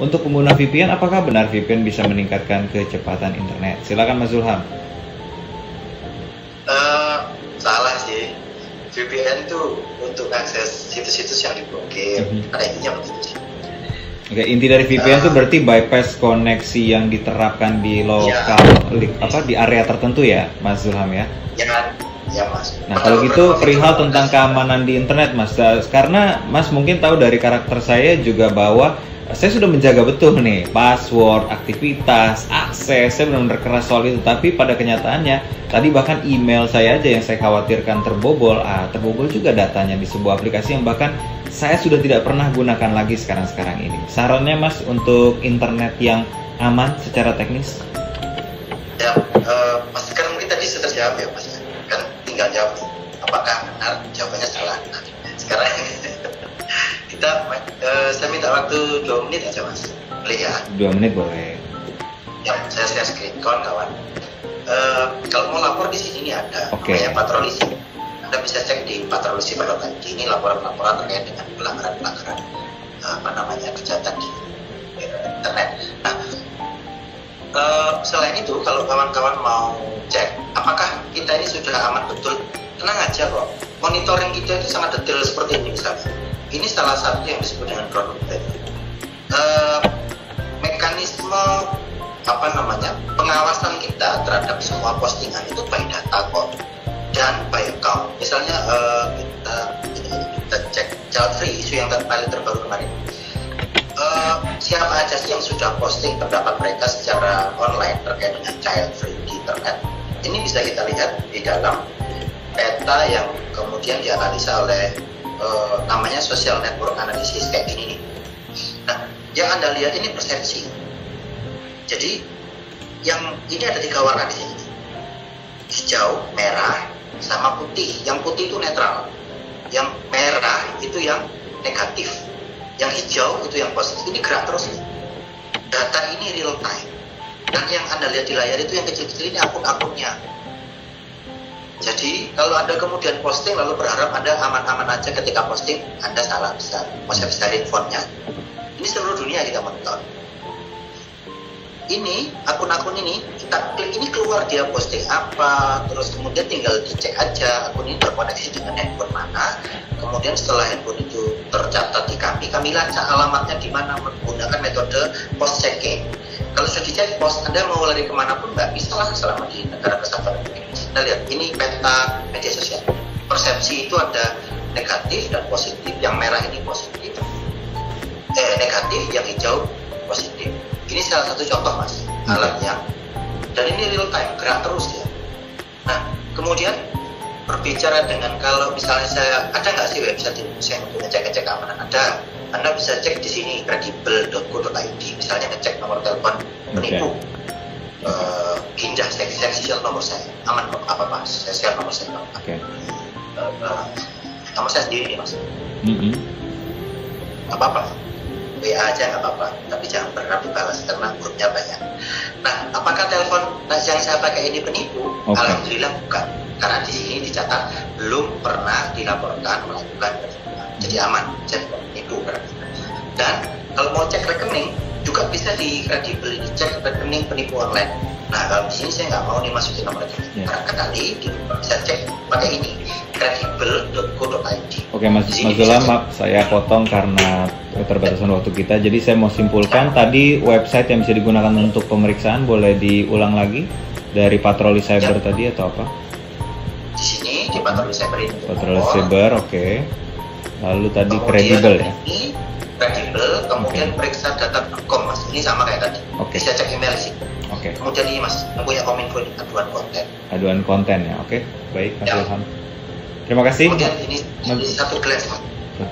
untuk pengguna VPN, apakah benar VPN bisa meningkatkan kecepatan internet? Silakan Mas Zulham. Uh, salah sih. VPN itu untuk akses situs-situs yang diblokir. Mm-hmm. Intinya begitu sih. Oke, inti dari VPN itu uh, berarti bypass koneksi yang diterapkan di lokal ya. apa di area tertentu ya, Mas Zulham ya? Ya, Ya mas. Nah kalau gitu perihal tentang keamanan di internet mas, karena mas mungkin tahu dari karakter saya juga bahwa saya sudah menjaga betul nih password, aktivitas, akses, saya benar-benar keras soal itu. Tapi pada kenyataannya, tadi bahkan email saya aja yang saya khawatirkan terbobol, ah terbobol juga datanya di sebuah aplikasi yang bahkan saya sudah tidak pernah gunakan lagi sekarang-sekarang ini. Sarannya mas untuk internet yang aman secara teknis? Ya, uh, mas sekarang mungkin tadi sudah terjawab ya mas tinggal jawab apakah benar jawabannya salah nah, sekarang kita uh, saya minta waktu dua menit aja mas. Boleh ya? Dua menit boleh. Ya saya share screen kawan-kawan. Uh, kalau mau lapor di sini ini ada okay. kayak patroli sih anda bisa cek di patrolisi.id ini laporan-laporan terkait dengan pelanggaran-pelanggaran uh, apa namanya kejahatan di internet. Nah, uh, selain itu kalau kawan-kawan mau cek apakah kita ini sudah aman betul? Tenang aja kok. Monitoring kita itu sangat detail seperti ini misalnya ini salah satu yang disebut dengan produk uh, mekanisme apa namanya pengawasan kita terhadap semua postingan itu by data kok dan by account. Misalnya uh, kita kita cek child free isu yang paling terbaru kemarin. Uh, siapa aja sih yang sudah posting pendapat mereka secara online terkait dengan child free di internet? Ini bisa kita lihat di dalam peta yang kemudian dianalisa oleh uh, namanya social network analysis kayak gini. Nih. Nah, yang anda lihat ini persepsi. Jadi yang ini ada tiga warna di sini, hijau, merah, sama putih. Yang putih itu netral, yang merah itu yang negatif. Yang hijau itu yang positif. Ini gerak terus nih. Data ini real time. Dan yang anda lihat di layar itu yang kecil-kecil ini akun-akunnya jadi kalau anda kemudian posting lalu berharap anda aman-aman aja ketika posting anda salah besar. Bisa fontnya ini seluruh dunia kita menonton. Ini akun-akun ini kita klik ini keluar dia posting apa terus kemudian tinggal dicek aja akun ini terkoneksi dengan handphone mana. Kemudian setelah handphone itu tercatat di kami kami lacak alamatnya di mana menggunakan metode post checking. Kalau sudah dicek post anda mau lari ke mana pun nggak bisa lah selama di negara kesatuan Kita lihat ini peta media sosial. Persepsi itu ada negatif dan positif yang merah ini positif. Eh negatif yang hijau positif. Ini salah satu contoh mas alatnya dan ini real time gerak terus ya. Nah kemudian berbicara dengan kalau misalnya saya ada nggak sih website di Indonesia yang punya cek ngecek keamanan? Ada. Anda bisa cek di sini kredibel.co.id misalnya ngecek nomor telepon penipu okay. Uh, indah seksi seksi nomor saya aman kok apa mas saya share nomor saya oke okay. uh, uh, nomor saya sendiri nih mas mm -hmm. apa apa WA aja nggak apa-apa, tapi jangan berharap dibalas karena grupnya banyak. Nah, apakah telepon yang saya pakai ini penipu? Okay. Alhamdulillah bukan, karena di sini dicatat belum pernah dilaporkan melakukan penipuan. Jadi aman, cek penipu berarti. Dan kalau mau cek rekening, juga bisa di kredibel dicek rekening penipu online. Nah kalau di sini saya nggak mau nih masukin nomor rekening. Yeah. Kali bisa cek pakai ini kredibel.co.id. Oke Mas Mas Zola, maaf saya potong karena keterbatasan waktu kita. Jadi saya mau simpulkan tadi website yang bisa digunakan untuk pemeriksaan boleh diulang lagi dari patroli cyber ya. tadi atau apa? Di sini di patroli cyber ini. Patroli cyber, oke. Okay. Lalu tadi kredibel ya. Kredibel, kemudian periksa data.com mas. Ini sama kayak tadi. Okay. Bisa cek email sih. Oke. Okay. Kemudian ini mas, punya kominfo ini aduan konten. Aduan konten ya, oke. Okay. Baik, Mas ya. Ilham. Terima kasih. Kemudian ini, ini satu glance mas,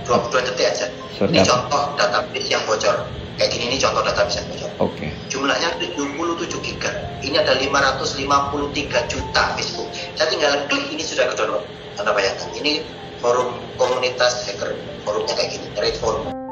22 detik aja. Ini contoh database yang bocor. Kayak gini ini contoh database yang bocor. Oke. Okay. Jumlahnya 77 giga. Ini ada 553 juta Facebook. Saya tinggal klik ini sudah ke download. Anda bayangkan, ini forum komunitas hacker forumnya kayak gini, trade forum.